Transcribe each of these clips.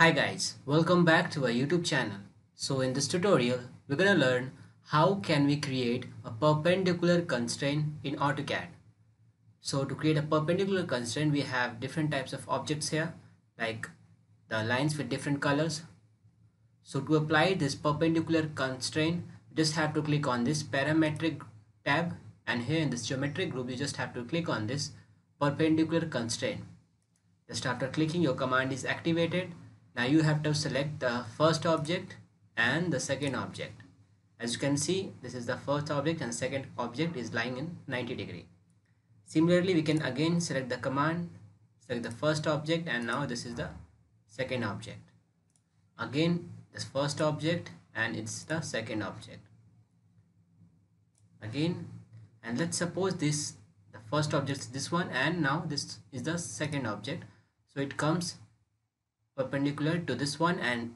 Hi guys, welcome back to our YouTube channel. So in this tutorial, we're gonna learn how can we create a perpendicular constraint in AutoCAD. So to create a perpendicular constraint, we have different types of objects here, like the lines with different colors. So to apply this perpendicular constraint, just have to click on this parametric tab and here in this geometric group, you just have to click on this perpendicular constraint. Just after clicking, your command is activated now you have to select the first object and the second object. As you can see this is the first object and second object is lying in 90 degree. Similarly we can again select the command select the first object and now this is the second object. Again this first object and it's the second object. Again and let's suppose this the first object is this one and now this is the second object. So it comes perpendicular to this one and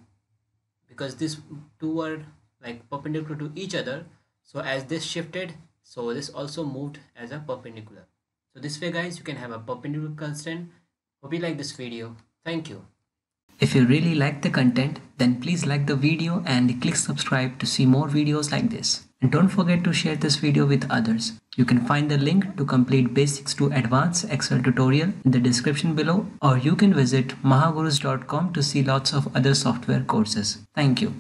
because these two were like perpendicular to each other so as this shifted so this also moved as a perpendicular. So this way guys you can have a perpendicular constraint. Hope you like this video. Thank you. If you really like the content then please like the video and click subscribe to see more videos like this and don't forget to share this video with others. You can find the link to complete basics to advanced Excel tutorial in the description below or you can visit mahagurus.com to see lots of other software courses. Thank you.